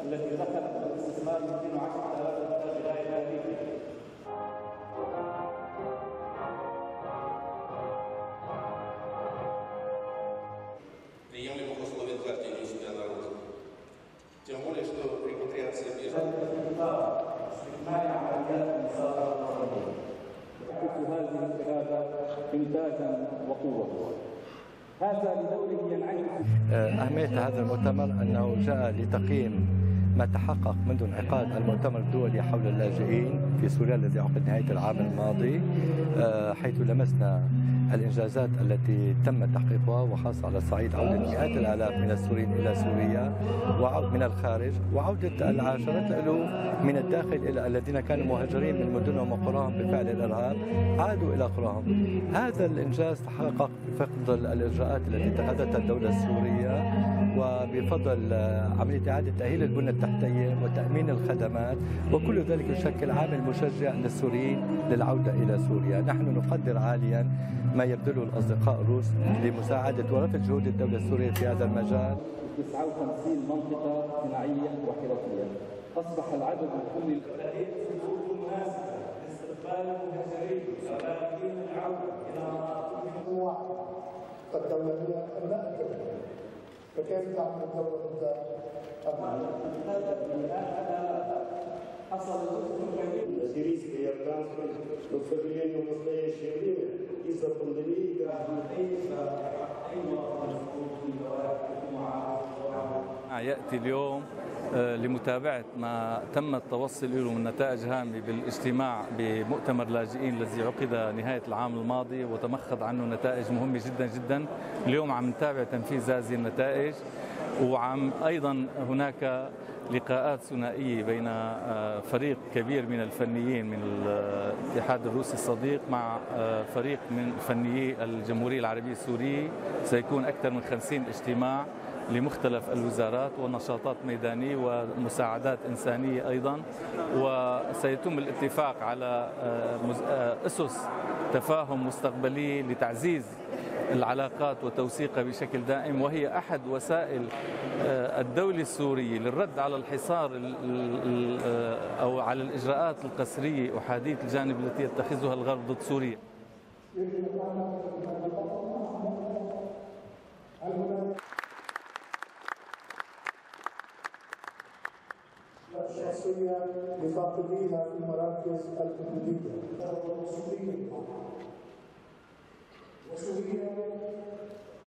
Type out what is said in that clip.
التي دخلت الاستثمار 210 هذه الإرادة إنتاجا وقوة. هذا بدوره ينعكس أهمية هذا المؤتمر أنه جاء لتقييم ما تحقق منذ انعقاد المؤتمر الدولي حول اللاجئين في سوريا الذي عقد نهاية العام الماضي آه، حيث لمسنا الإنجازات التي تم تحقيقها وخاصة على صعيد عودة مئات الآلاف من السوريين إلى سوريا من الخارج وعودة العشرات الألوف من الداخل إلى الذين كانوا مهاجرين من مدنهم وقراهم بفعل الإرهاب عادوا إلى قراهم. هذا الإنجاز تحقق بفضل الإجراءات التي اتخذتها الدولة السورية وبفضل آه، عملية إعادة تأهيل البنى التحتية وتأمين الخدمات وكل ذلك يشكل عامل مشجع للسوريين للعودة إلى سوريا. نحن نقدر عاليا ما يبذله الأصدقاء الروس لمساعدة ورفع جهود الدولة السورية في هذا المجال. 59 منطقة صناعية وحرفية. أصبح العدد الكلي الذي ظروف مناسبة لاستقبال المهاجرين واللاجئين العودة إلى مناطقهم الدولة فكيف تعمل الدولة ضد أبنائها؟ حصل جزء كبير сирийской и афганской, но, к сожалению, в настоящее время из-за пандемии يأتي اليوم آه، لمتابعة ما تم التوصل له من نتائج هامة بالاجتماع بمؤتمر لاجئين الذي عقد نهاية العام الماضي وتمخض عنه نتائج مهمة جدا جدا. اليوم عم نتابع تنفيذ هذه النتائج وعم أيضا هناك لقاءات ثنائية بين آه، فريق كبير من الفنيين من الاتحاد الروسي الصديق مع آه، فريق من فنيي الجمهورية العربية السورية. سيكون أكثر من 50 اجتماع. لمختلف الوزارات ونشاطات ميدانية ومساعدات إنسانية أيضا. وسيتم الاتفاق على آه، آه، أسس تفاهم مستقبلية لتعزيز العلاقات وتوثيقها بشكل دائم. وهي أحد وسائل آه، الدولة السورية للرد على الحصار ال- ال- ال- أو على الإجراءات القسرية أحادية الجانب التي يتخذها الغرب ضد سوريا. الشخصية لخاطبيها في المراكز الحدودية. وسوريا. وسوريا